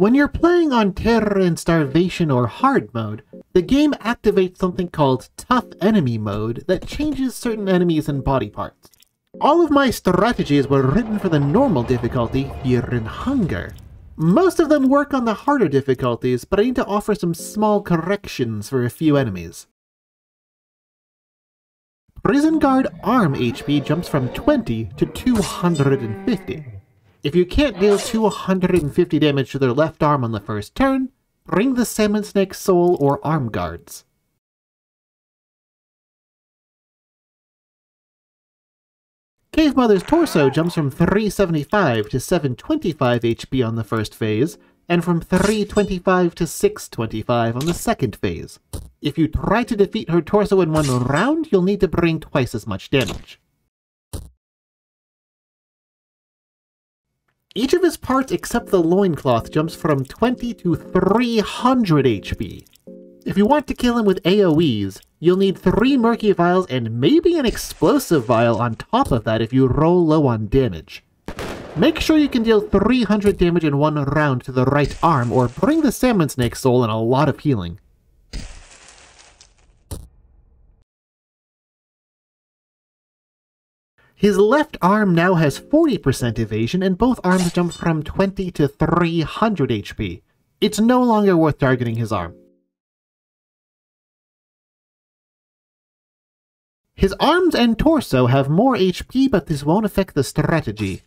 When you're playing on Terror and Starvation or Hard mode, the game activates something called Tough Enemy mode that changes certain enemies and body parts. All of my strategies were written for the normal difficulty, Fear and Hunger. Most of them work on the harder difficulties, but I need to offer some small corrections for a few enemies. Prison Guard arm HP jumps from 20 to 250. If you can't deal 250 damage to their left arm on the first turn, bring the Salmon Snake Soul or Arm Guards. Cave Mother's torso jumps from 375 to 725 HP on the first phase, and from 325 to 625 on the second phase. If you try to defeat her torso in one round, you'll need to bring twice as much damage. Each of his parts except the loincloth jumps from 20 to 300 HP. If you want to kill him with AoEs, you'll need 3 Murky Vials and maybe an Explosive Vial on top of that if you roll low on damage. Make sure you can deal 300 damage in one round to the right arm, or bring the Salmon Snake Soul and a lot of healing. His left arm now has 40% evasion, and both arms jump from 20 to 300 HP. It's no longer worth targeting his arm. His arms and torso have more HP, but this won't affect the strategy.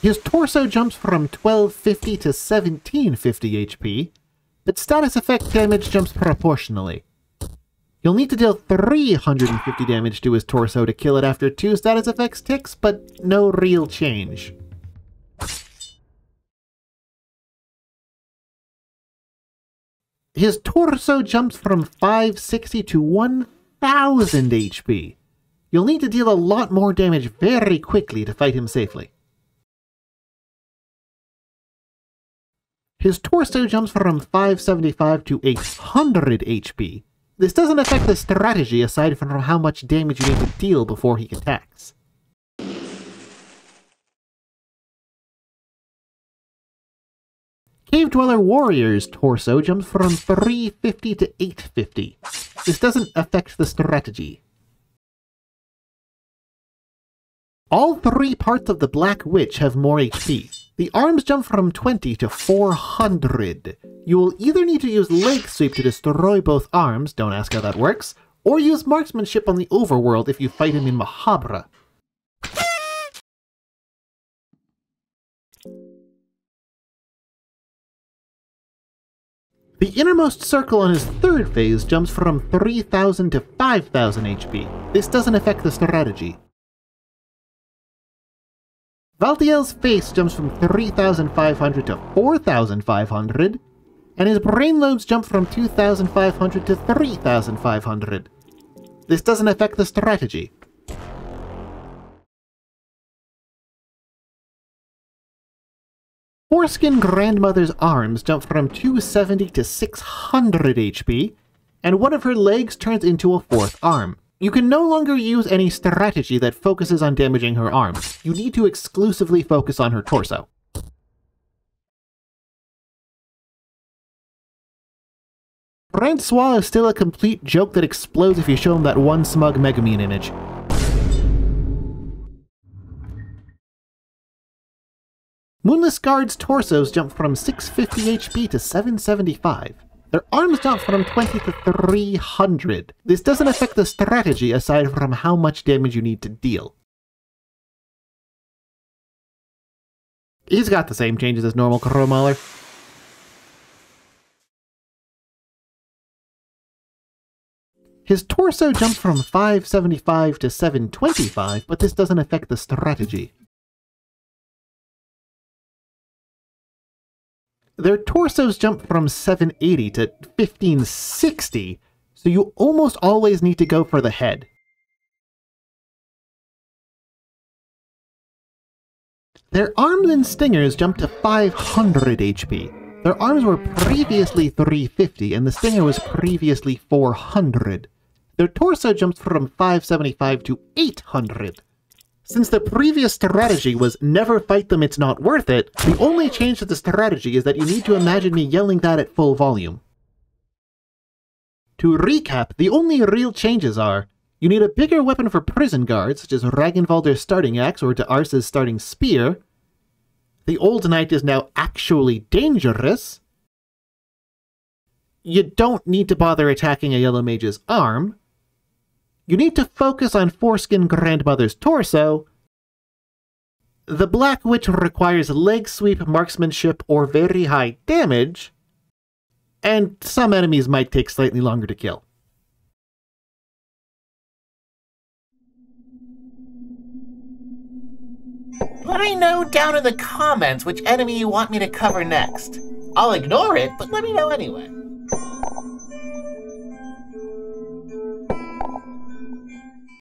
His torso jumps from 1250 to 1750 HP, but status effect damage jumps proportionally. You'll need to deal 350 damage to his torso to kill it after two status effects ticks, but no real change. His torso jumps from 560 to 1000 HP. You'll need to deal a lot more damage very quickly to fight him safely. His torso jumps from 575 to 800 HP. This doesn't affect the strategy aside from how much damage you need to deal before he attacks. Cave Dweller Warrior's torso jumps from 350 to 850. This doesn't affect the strategy. All three parts of the Black Witch have more HP. The arms jump from 20 to 400. You will either need to use Leg Sweep to destroy both arms, don't ask how that works, or use Marksmanship on the Overworld if you fight him in Mahabre. The innermost circle on his third phase jumps from 3000 to 5000 HP. This doesn't affect the strategy. Valtiel's face jumps from 3,500 to 4,500, and his brain lobes jump from 2,500 to 3,500. This doesn't affect the strategy. Foreskin Grandmother's arms jump from 270 to 600 HP, and one of her legs turns into a fourth arm. You can no longer use any strategy that focuses on damaging her arms. You need to exclusively focus on her torso. Francois is still a complete joke that explodes if you show him that one smug Megumin image. Moonless Guard's torsos jump from 650 HP to 775. Their arms jump from 20 to 300. This doesn't affect the strategy aside from how much damage you need to deal. He's got the same changes as normal Crow Mauler. His torso jumps from 575 to 725, but this doesn't affect the strategy. Their torsos jump from 780 to 1560, so you almost always need to go for the head. Their arms and stingers jump to 500 HP. Their arms were previously 350 and the stinger was previously 400. Their torso jumps from 575 to 800. Since the previous strategy was never fight them, it's not worth it, the only change to the strategy is that you need to imagine me yelling that at full volume. To recap, the only real changes are you need a bigger weapon for prison guards, such as Ragnvaldr's starting axe or D'arce's starting spear. The Old Knight is now actually dangerous. You don't need to bother attacking a Yellow Mage's arm. You need to focus on Foreskin Grandmother's torso. The Black Witch requires leg sweep marksmanship or very high damage. And some enemies might take slightly longer to kill. Let me know down in the comments which enemy you want me to cover next. I'll ignore it, but let me know anyway.